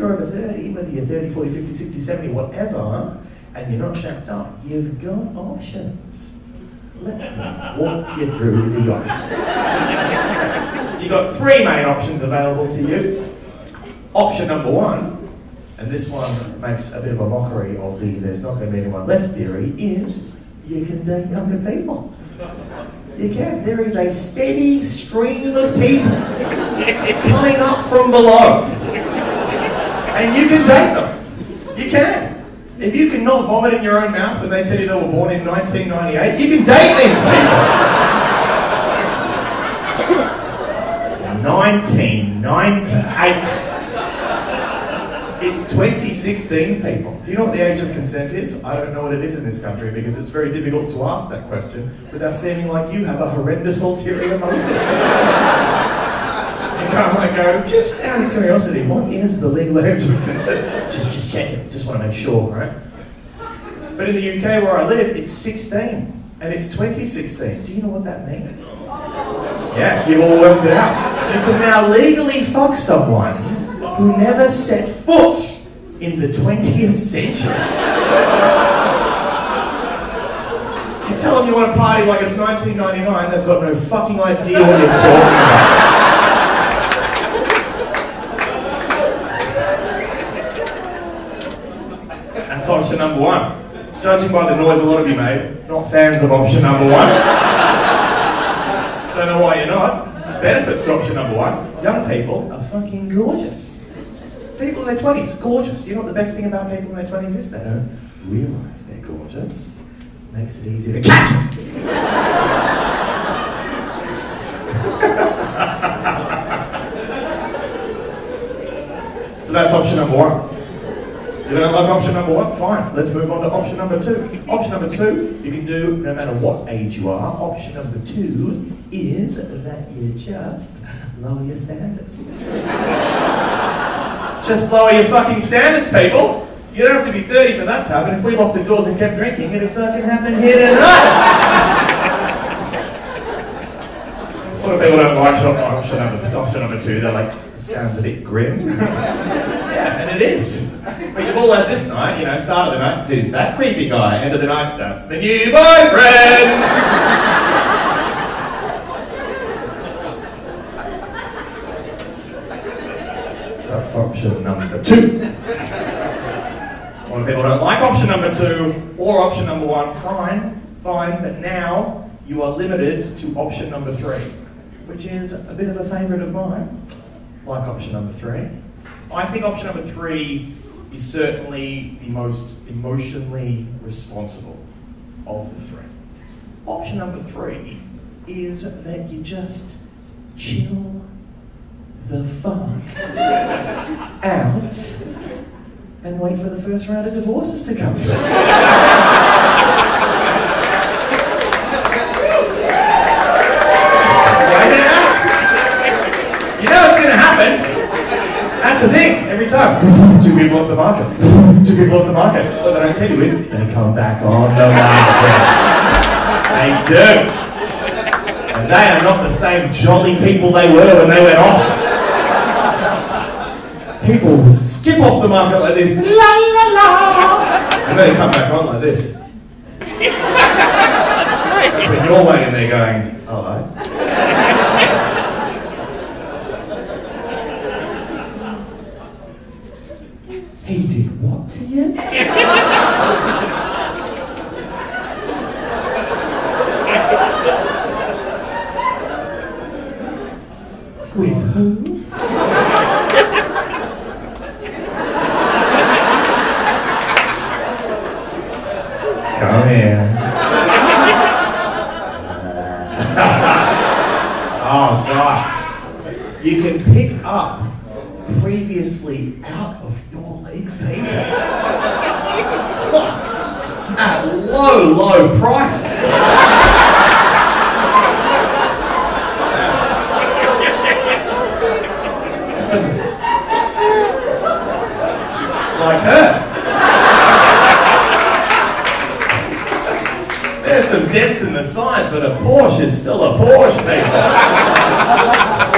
you're over 30, whether you're 30, 40, 50, 60, 70, whatever, and you're not shacked up, you've got options. Let me walk you through the options. You've got three main options available to you. Option number one, and this one makes a bit of a mockery of the there's not going to be anyone left theory, is you can date younger people. You can. There is a steady stream of people coming up from below. And you can date them. You can. If you can not vomit in your own mouth when they tell you they were born in 1998, you can date these people. 1998. It's 2016, people. Do you know what the age of consent is? I don't know what it is in this country because it's very difficult to ask that question without seeming like you have a horrendous ulterior motive. Go, just out of curiosity, what is the legal age of consent? Just, just check it. Just want to make sure, right? But in the UK where I live, it's 16. And it's 2016. Do you know what that means? Yeah, you've all worked it out. You can now legally fuck someone who never set foot in the 20th century. You tell them you want to party like it's 1999, they've got no fucking idea what you're talking about. Option number one. Judging by the noise a lot of you made, not fans of option number one. Don't know why you're not. It's benefits to option number one. Young people are fucking gorgeous. People in their 20s, gorgeous. You know what the best thing about people in their 20s is? They don't realise they're gorgeous. Makes it easy to catch them. so that's option number one. You don't like option number one? Fine. Let's move on to option number two. Option number two, you can do no matter what age you are. Option number two is that you just lower your standards. just lower your fucking standards, people. You don't have to be 30 for that to happen. If we locked the doors and kept drinking, it'd fucking happen here tonight. What if people don't like option number, option number two? They're like, sounds a bit grim. yeah, and it is. But you've all had this night, you know, start of the night, who's that creepy guy? End of the night, that's the new boyfriend! that's option number two. A lot of people don't like option number two or option number one. Fine, fine, but now you are limited to option number three, which is a bit of a favourite of mine. Like option number three. I think option number three is certainly the most emotionally responsible of the three. Option number three is that you just chill the fuck out and wait for the first round of divorces to come through. Wait it out. You know it's going to happen. That's the thing, every time. Two people off the market. Two people off the market. What they don't tell you is they come back on the market. They do. And they are not the same jolly people they were when they went off. People skip off the market like this, la la la, and then they come back on like this. That's when you're waiting there going, hello. He did what to you? With who? Come in. oh, gosh. You can pick up previously out of your league people at low, low prices. Like her. There's some dents in the side, but a Porsche is still a Porsche, people.